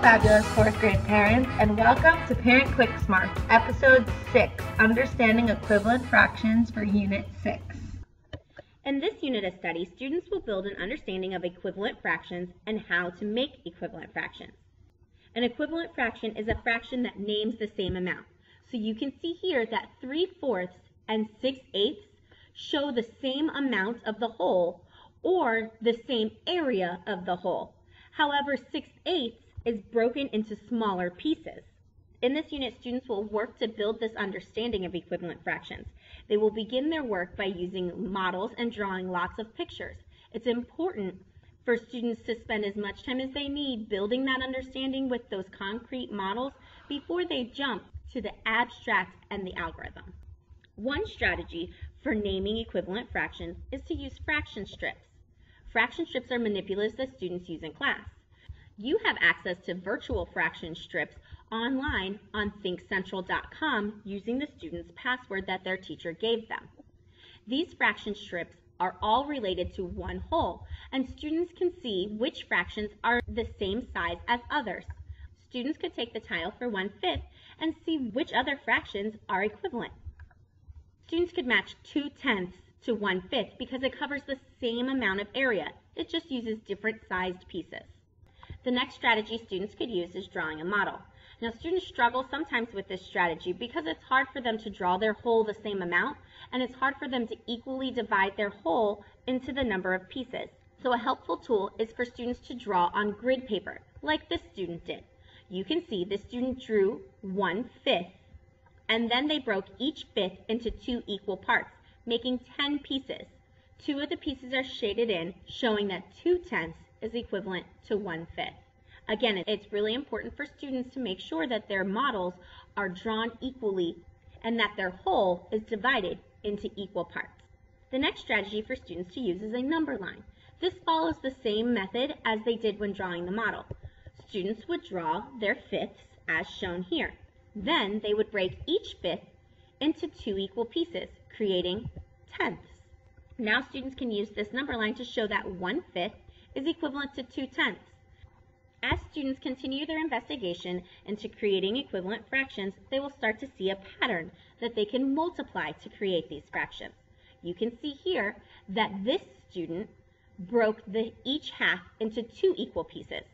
fabulous fourth grade parents, and welcome to Parent Quick Smart, episode 6 Understanding Equivalent Fractions for Unit 6. In this unit of study, students will build an understanding of equivalent fractions and how to make equivalent fractions. An equivalent fraction is a fraction that names the same amount. So you can see here that 3 fourths and 6 eighths show the same amount of the whole or the same area of the whole. However, 6 eighths is broken into smaller pieces. In this unit, students will work to build this understanding of equivalent fractions. They will begin their work by using models and drawing lots of pictures. It's important for students to spend as much time as they need building that understanding with those concrete models before they jump to the abstract and the algorithm. One strategy for naming equivalent fractions is to use fraction strips. Fraction strips are manipulatives that students use in class. You have access to virtual fraction strips online on thinkcentral.com using the student's password that their teacher gave them. These fraction strips are all related to one whole, and students can see which fractions are the same size as others. Students could take the tile for one-fifth and see which other fractions are equivalent. Students could match 2 tenths to one-fifth because it covers the same amount of area. It just uses different sized pieces. The next strategy students could use is drawing a model. Now students struggle sometimes with this strategy because it's hard for them to draw their whole the same amount and it's hard for them to equally divide their whole into the number of pieces. So a helpful tool is for students to draw on grid paper, like this student did. You can see the student drew one fifth and then they broke each fifth into two equal parts, making 10 pieces. Two of the pieces are shaded in, showing that 2 tenths is equivalent to one-fifth. Again, it's really important for students to make sure that their models are drawn equally and that their whole is divided into equal parts. The next strategy for students to use is a number line. This follows the same method as they did when drawing the model. Students would draw their fifths as shown here. Then they would break each fifth into two equal pieces, creating tenths. Now students can use this number line to show that one fifth is equivalent to two tenths. As students continue their investigation into creating equivalent fractions, they will start to see a pattern that they can multiply to create these fractions. You can see here that this student broke the each half into two equal pieces.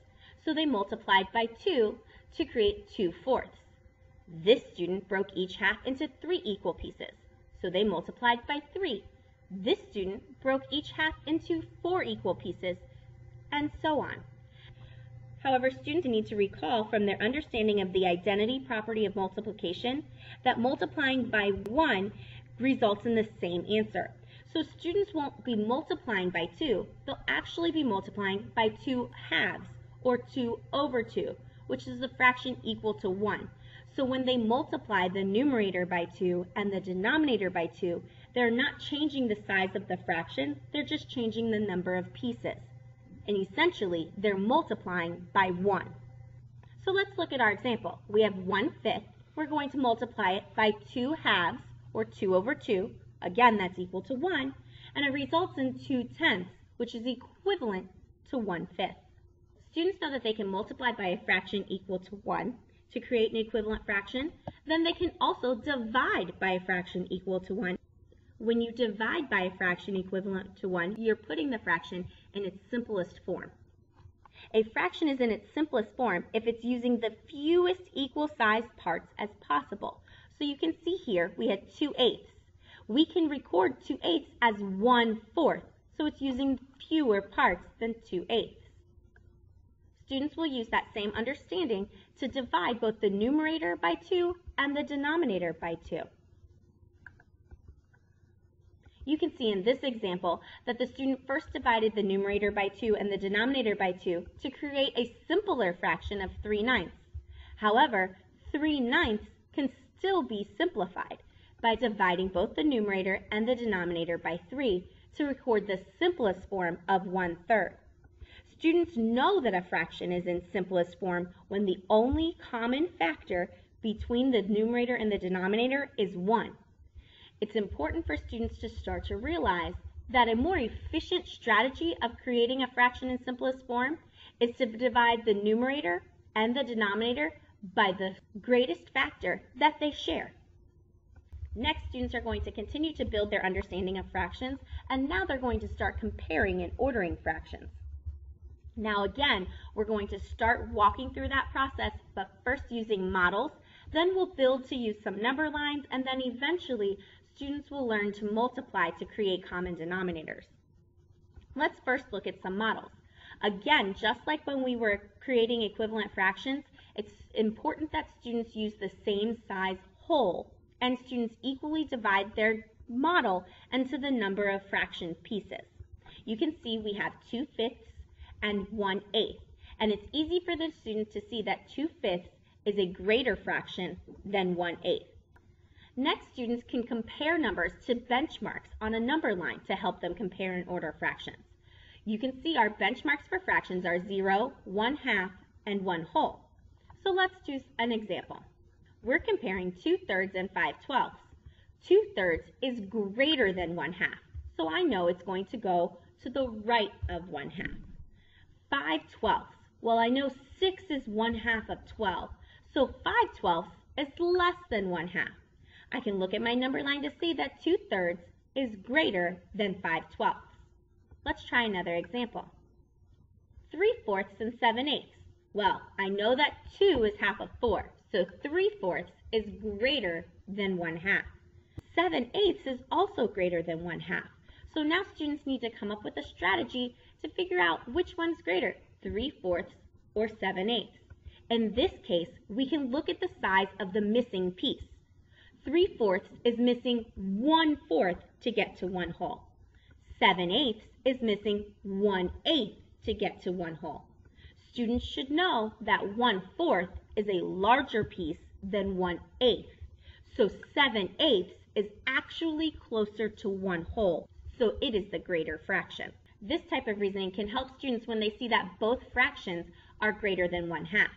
So they multiplied by 2 to create 2 fourths. This student broke each half into three equal pieces, so they multiplied by 3. This student broke each half into four equal pieces, and so on. However, students need to recall from their understanding of the identity property of multiplication that multiplying by 1 results in the same answer. So students won't be multiplying by 2, they'll actually be multiplying by 2 halves, or 2 over 2, which is a fraction equal to 1. So when they multiply the numerator by 2 and the denominator by 2, they're not changing the size of the fraction, they're just changing the number of pieces. And essentially, they're multiplying by 1. So let's look at our example. We have 1 fifth. We're going to multiply it by 2 halves, or 2 over 2. Again, that's equal to 1. And it results in 2 tenths, which is equivalent to 1 fifth. Students know that they can multiply by a fraction equal to 1 to create an equivalent fraction, then they can also divide by a fraction equal to 1. When you divide by a fraction equivalent to 1, you're putting the fraction in its simplest form. A fraction is in its simplest form if it's using the fewest equal sized parts as possible. So you can see here we had 2 eighths. We can record 2 eighths as 1 fourth, so it's using fewer parts than 2 eighths. Students will use that same understanding to divide both the numerator by 2 and the denominator by 2. You can see in this example that the student first divided the numerator by 2 and the denominator by 2 to create a simpler fraction of 3 ninths. However, 3 ninths can still be simplified by dividing both the numerator and the denominator by 3 to record the simplest form of 1 third. Students know that a fraction is in simplest form when the only common factor between the numerator and the denominator is 1. It's important for students to start to realize that a more efficient strategy of creating a fraction in simplest form is to divide the numerator and the denominator by the greatest factor that they share. Next, students are going to continue to build their understanding of fractions, and now they're going to start comparing and ordering fractions. Now again, we're going to start walking through that process, but first using models, then we'll build to use some number lines, and then eventually students will learn to multiply to create common denominators. Let's first look at some models. Again, just like when we were creating equivalent fractions, it's important that students use the same size whole and students equally divide their model into the number of fraction pieces. You can see we have 2 fifths and 1 eighth, and it's easy for the student to see that 2 fifths is a greater fraction than 1 eighth. Next, students can compare numbers to benchmarks on a number line to help them compare and order fractions. You can see our benchmarks for fractions are 0, 1 half, and 1 whole. So let's do an example. We're comparing 2 thirds and 5 twelfths. 2 thirds is greater than 1 half, so I know it's going to go to the right of 1 half. 5 twelfths, well I know 6 is 1 half of 12, so 5 twelfths is less than 1 half. I can look at my number line to see that 2 thirds is greater than 5 twelfths. Let's try another example. 3 fourths and 7 eighths. Well, I know that 2 is half of 4, so 3 fourths is greater than 1 half. 7 eighths is also greater than 1 half. So now students need to come up with a strategy to figure out which one's greater, 3 fourths or 7 eighths. In this case, we can look at the size of the missing piece. 3 fourths is missing 1 fourth to get to 1 whole. 7 eighths is missing 1 eighth to get to 1 whole. Students should know that 1 fourth is a larger piece than 1 eighth. So 7 eighths is actually closer to 1 whole, so it is the greater fraction. This type of reasoning can help students when they see that both fractions are greater than 1 half.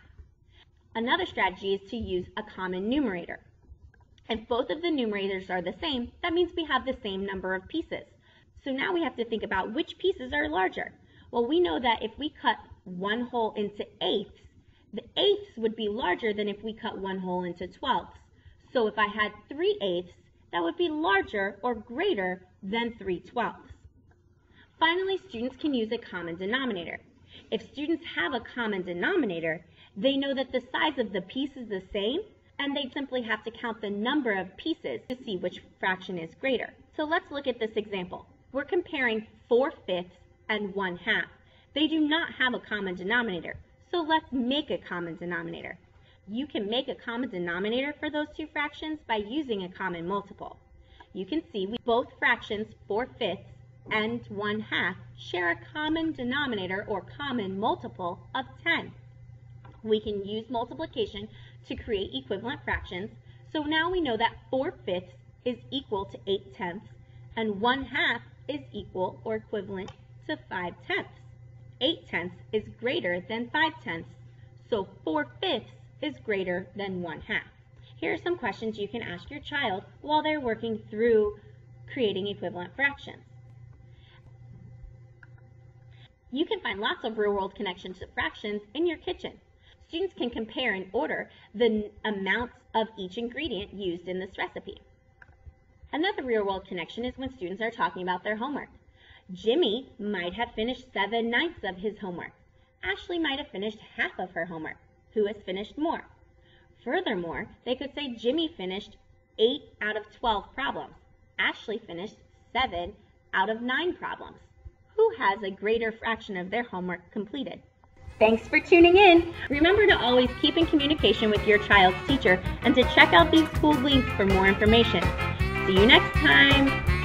Another strategy is to use a common numerator. If both of the numerators are the same, that means we have the same number of pieces. So now we have to think about which pieces are larger. Well, we know that if we cut one whole into eighths, the eighths would be larger than if we cut one whole into twelfths. So if I had 3 eighths, that would be larger or greater than 3 twelfths. Finally, students can use a common denominator. If students have a common denominator, they know that the size of the piece is the same, and they simply have to count the number of pieces to see which fraction is greater. So let's look at this example. We're comparing 4 fifths and 1 half. They do not have a common denominator, so let's make a common denominator. You can make a common denominator for those two fractions by using a common multiple. You can see we both fractions 4 fifths and 1 half share a common denominator or common multiple of 10. We can use multiplication to create equivalent fractions. So now we know that 4 fifths is equal to 8 tenths and 1 half is equal or equivalent to 5 tenths. 8 tenths is greater than 5 tenths, so 4 fifths is greater than 1 half. Here are some questions you can ask your child while they're working through creating equivalent fractions. You can find lots of real-world connections to fractions in your kitchen. Students can compare and order the amounts of each ingredient used in this recipe. Another real-world connection is when students are talking about their homework. Jimmy might have finished 7 ninths of his homework. Ashley might have finished half of her homework. Who has finished more? Furthermore, they could say Jimmy finished 8 out of 12 problems. Ashley finished 7 out of 9 problems. Who has a greater fraction of their homework completed? Thanks for tuning in. Remember to always keep in communication with your child's teacher and to check out these school links for more information. See you next time.